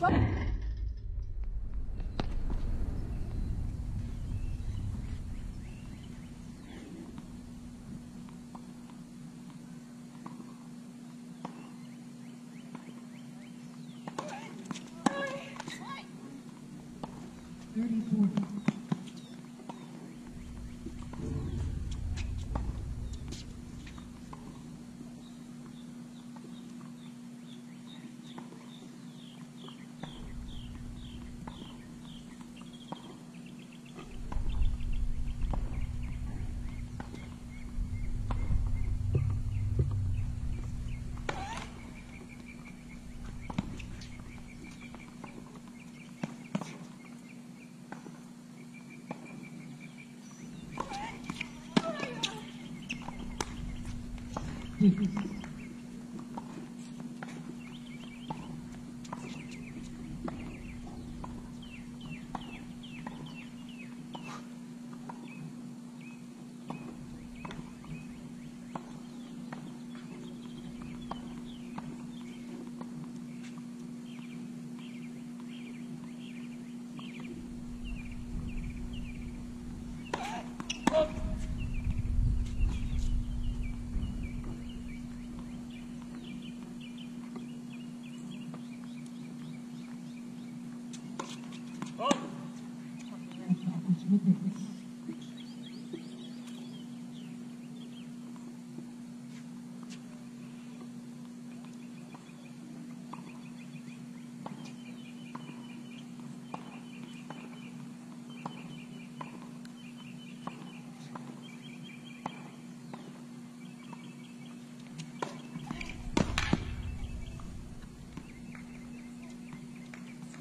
Bye. Mm-hmm.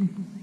Mm-hmm.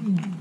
15.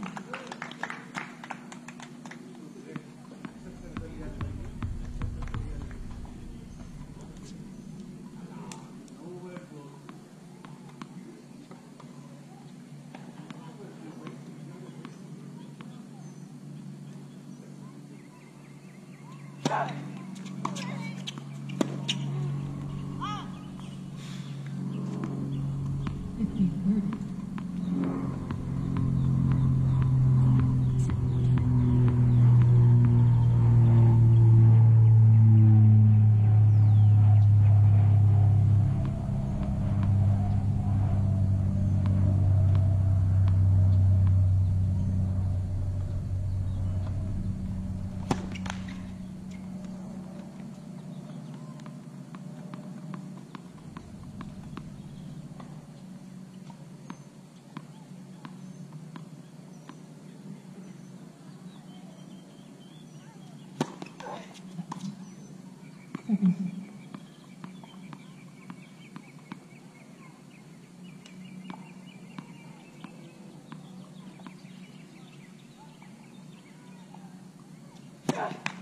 Gracias.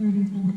Mm-hmm.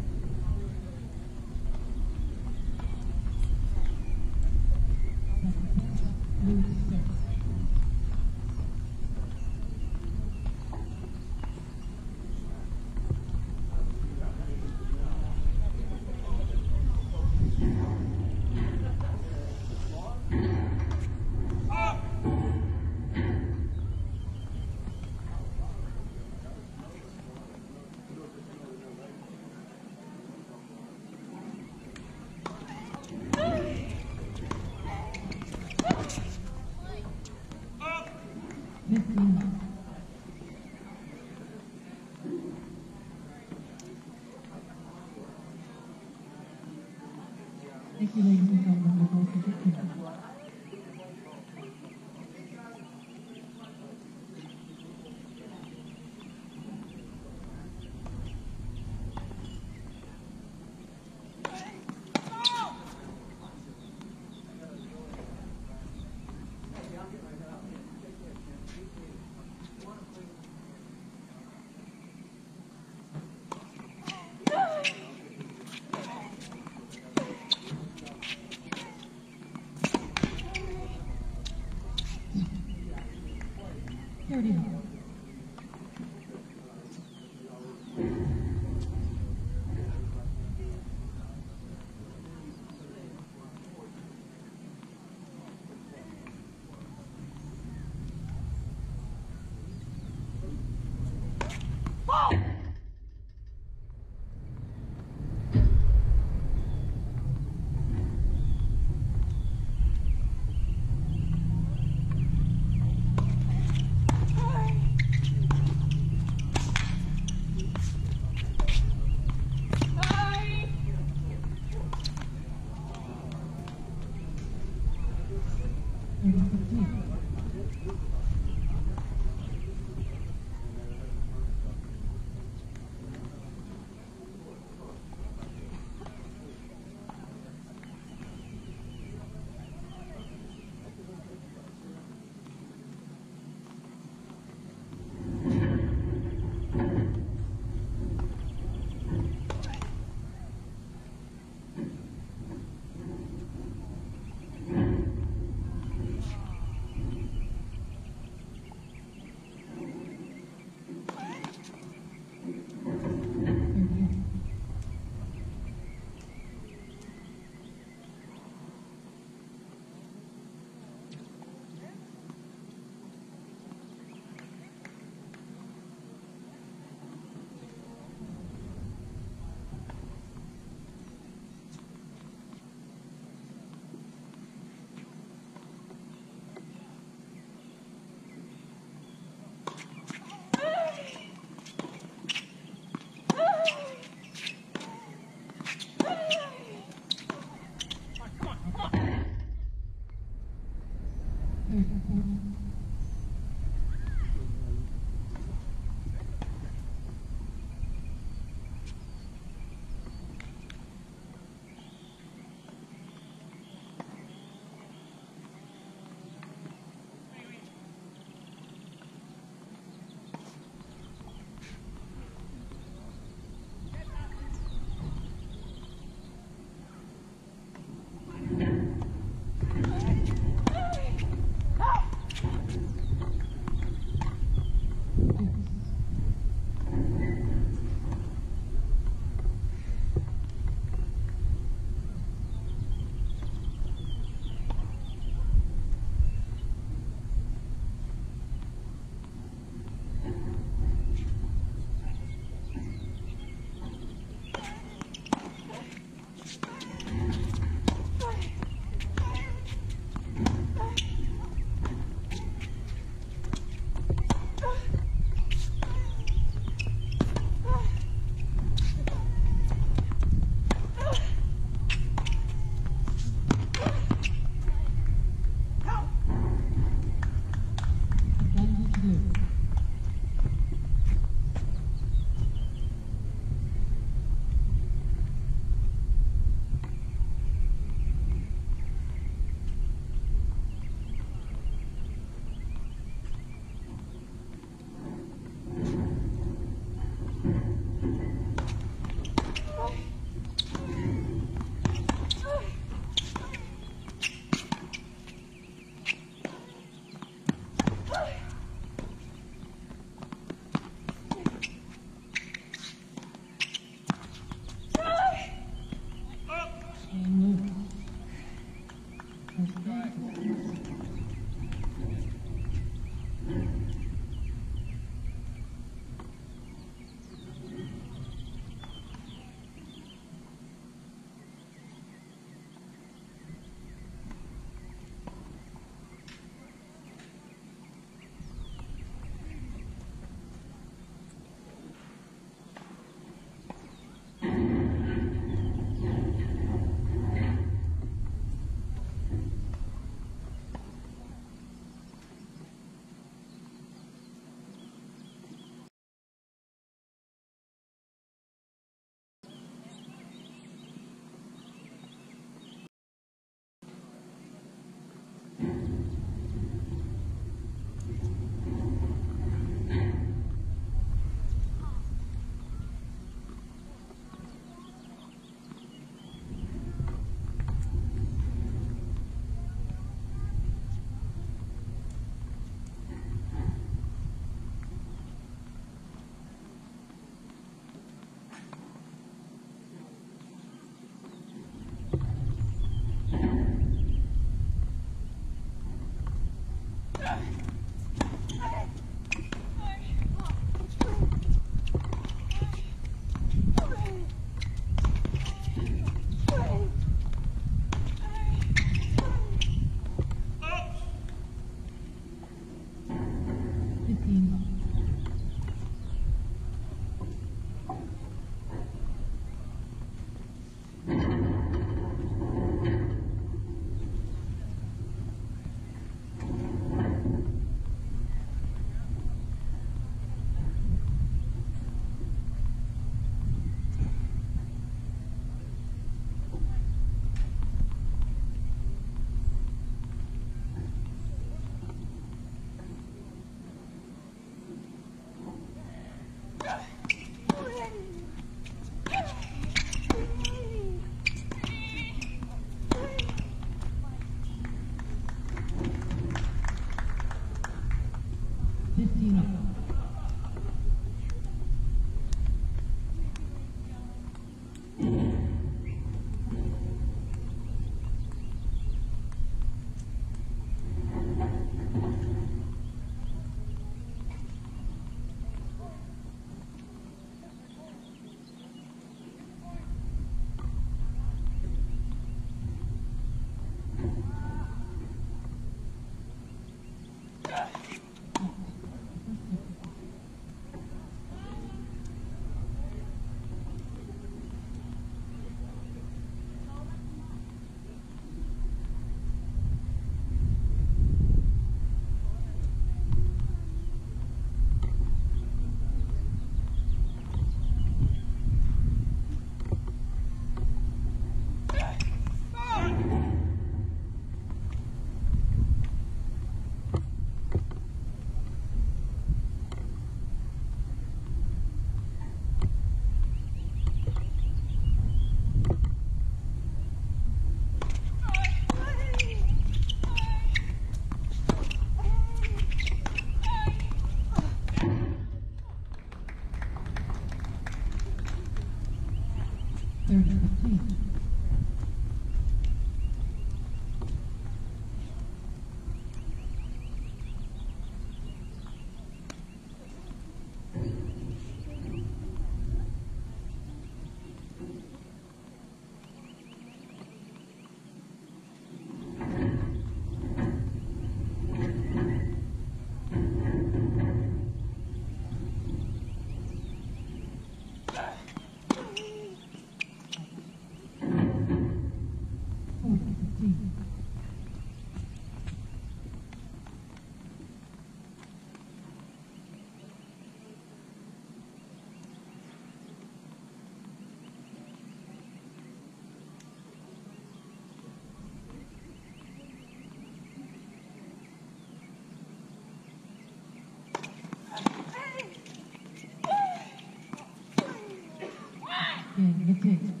嗯嗯嗯。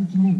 Advantage League.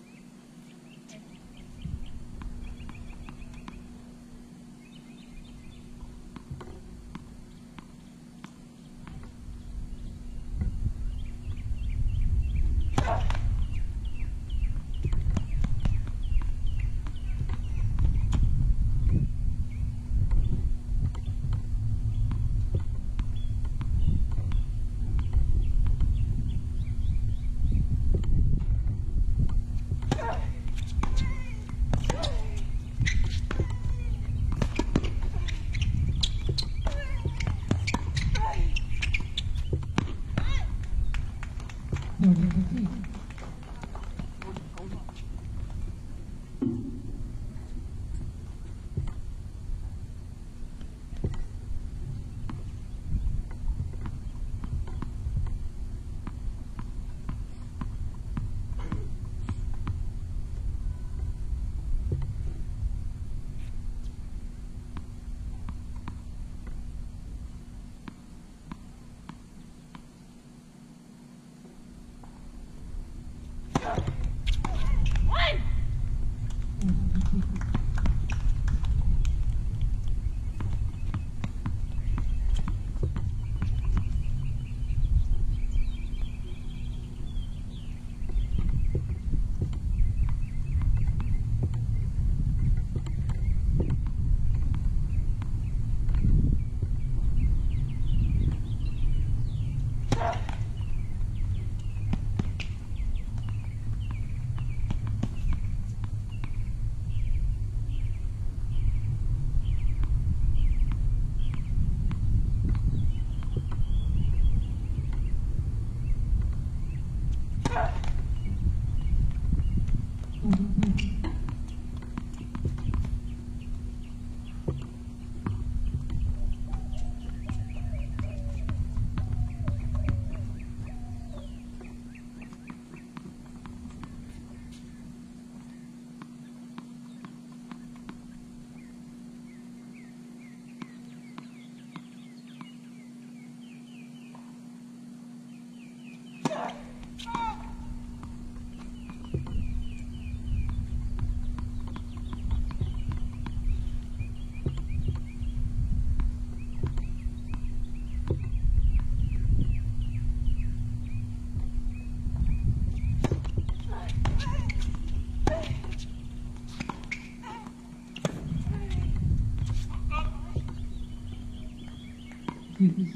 Mm-hmm.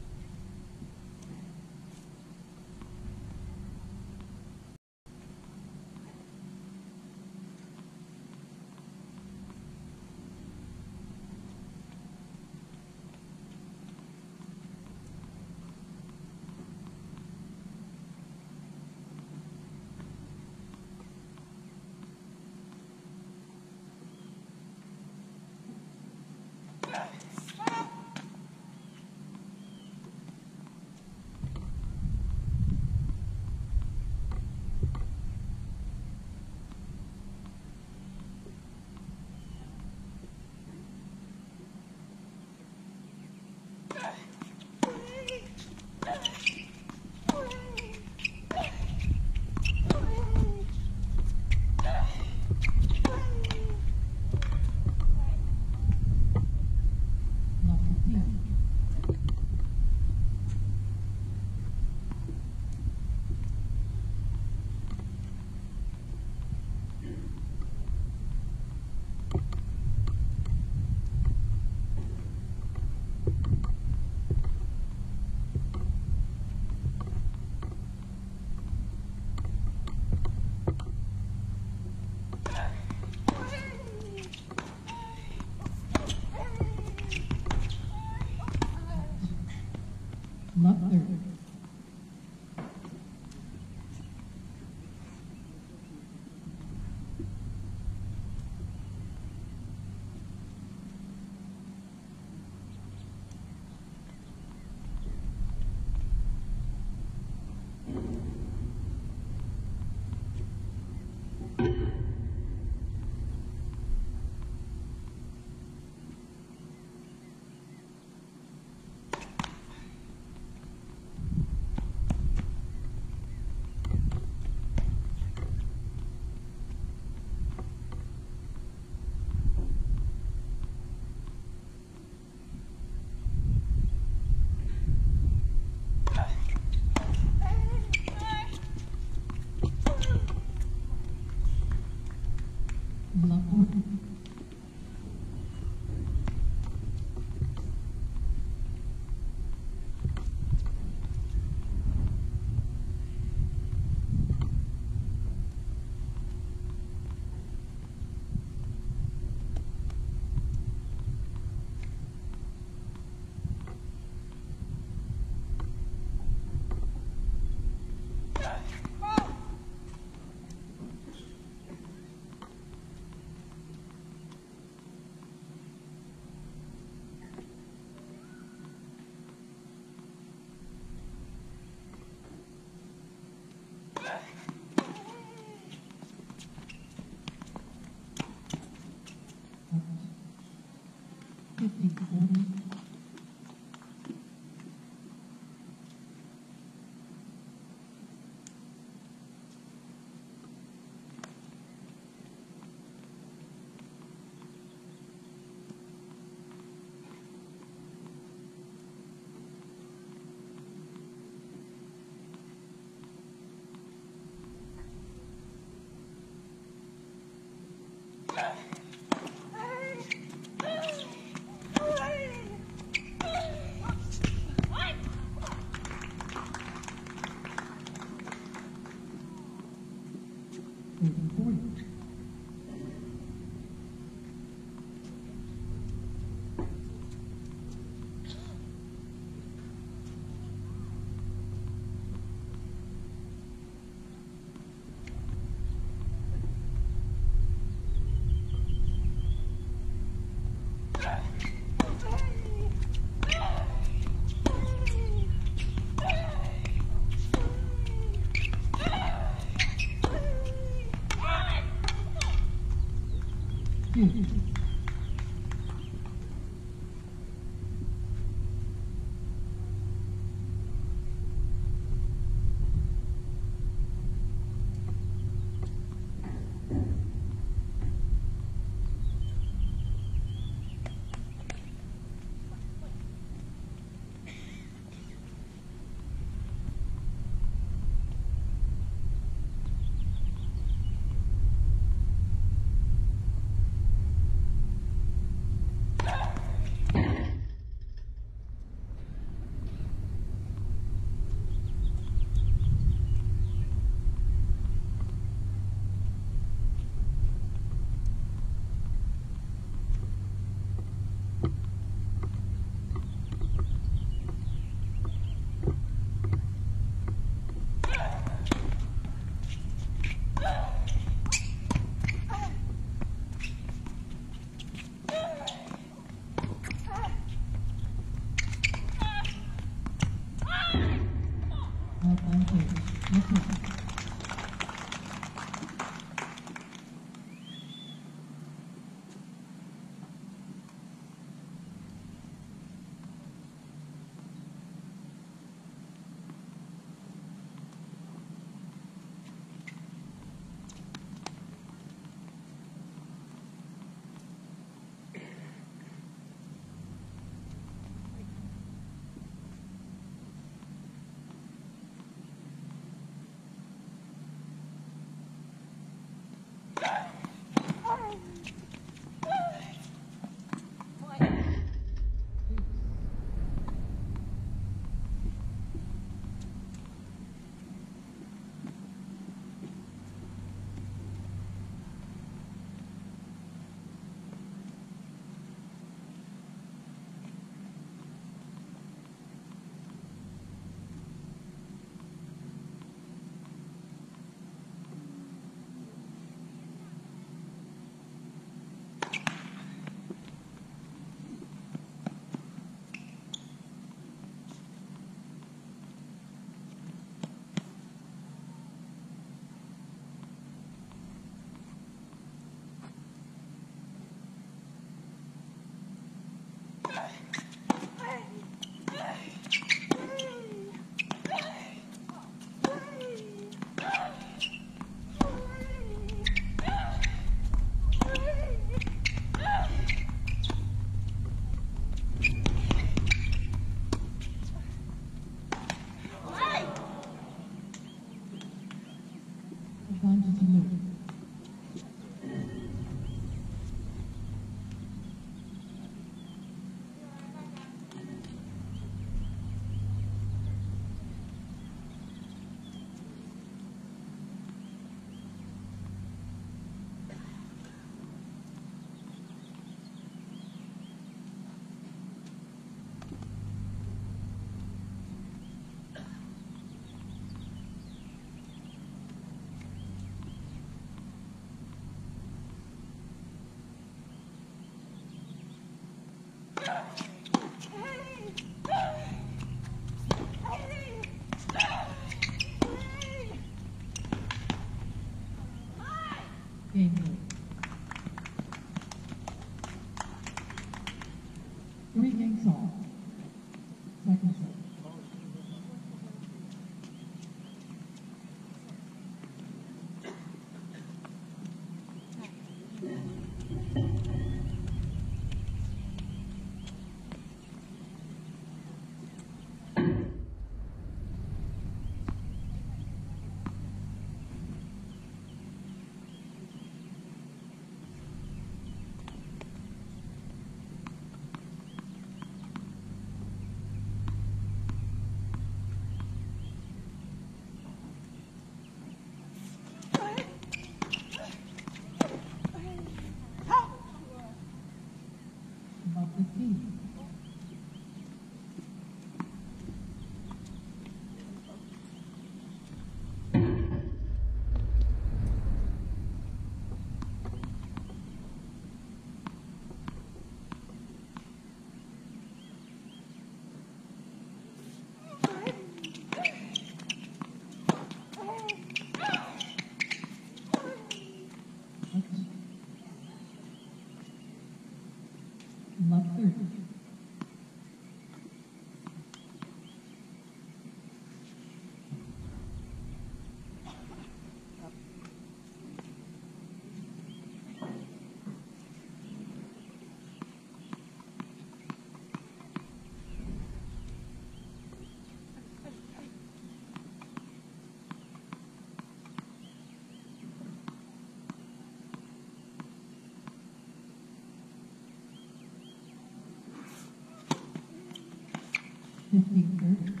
Mm-hmm.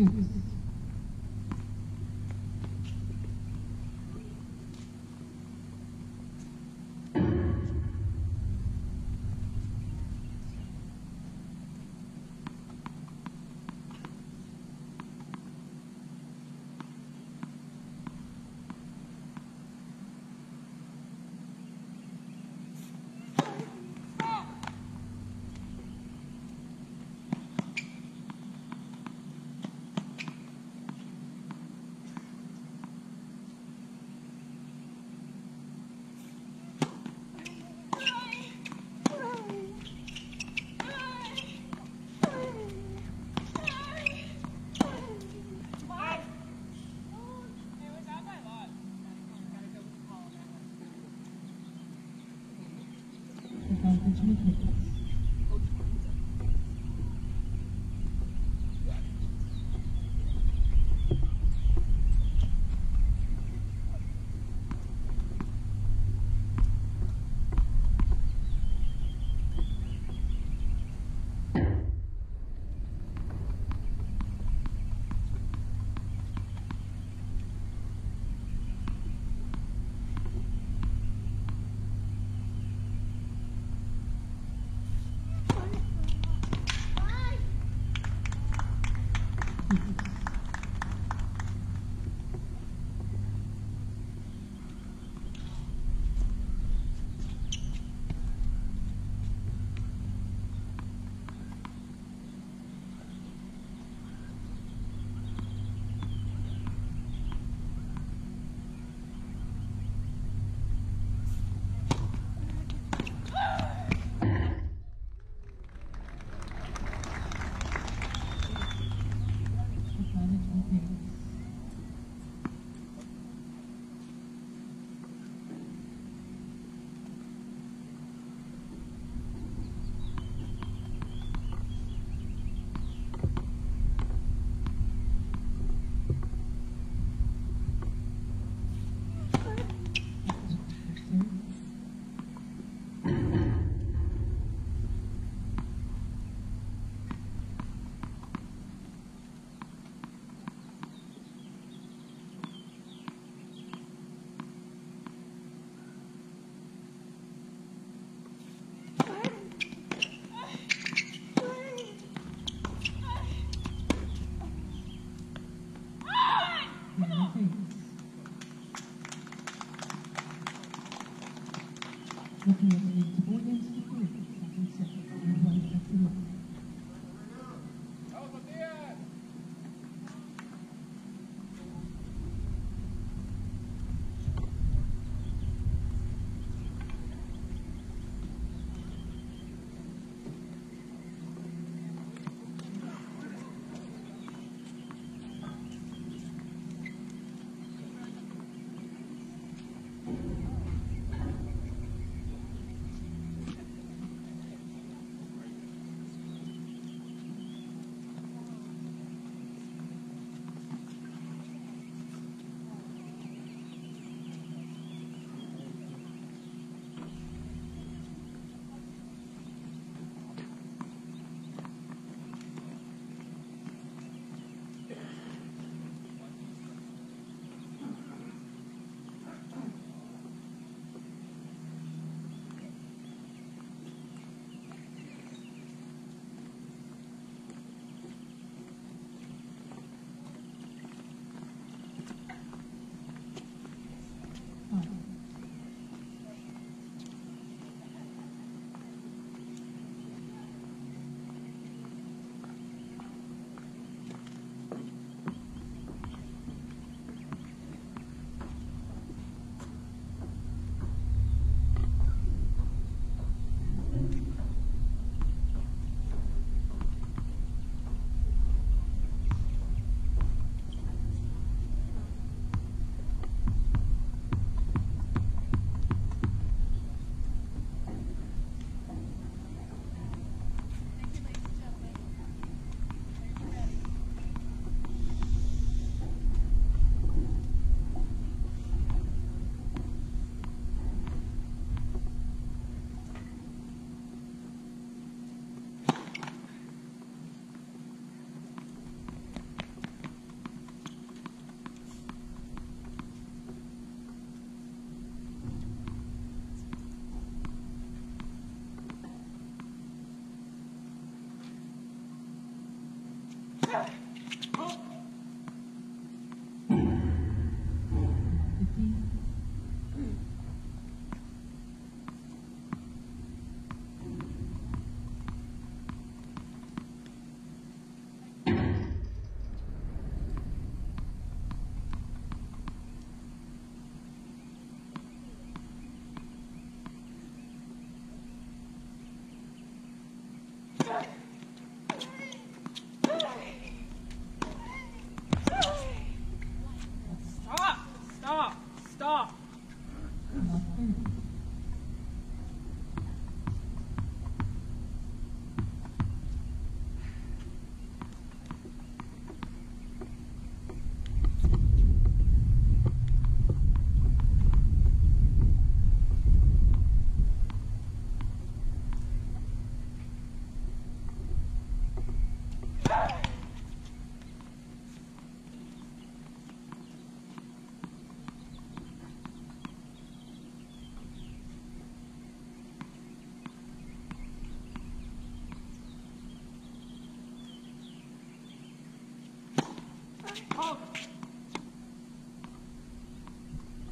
Mm-hmm. 괜찮 을.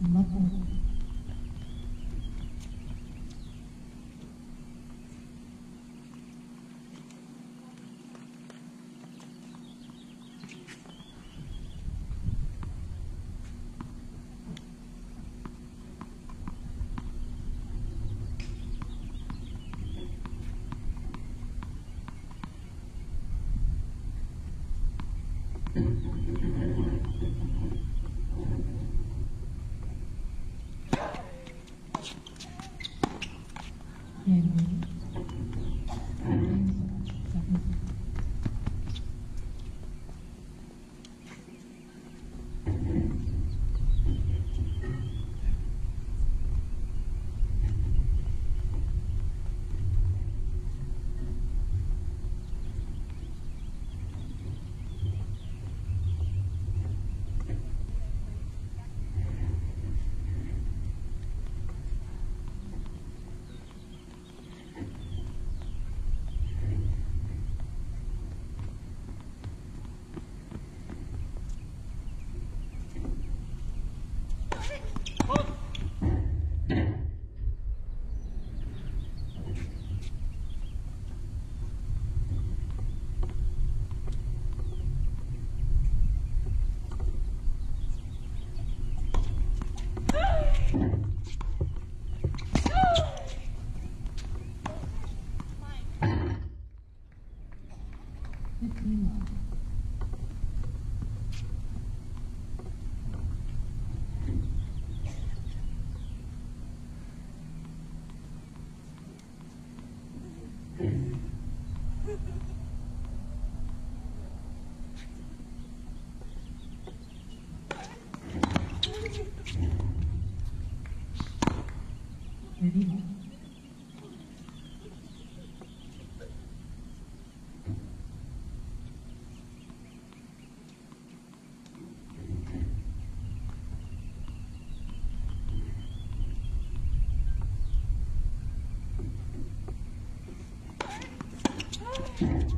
また Thirty left. Forty-five.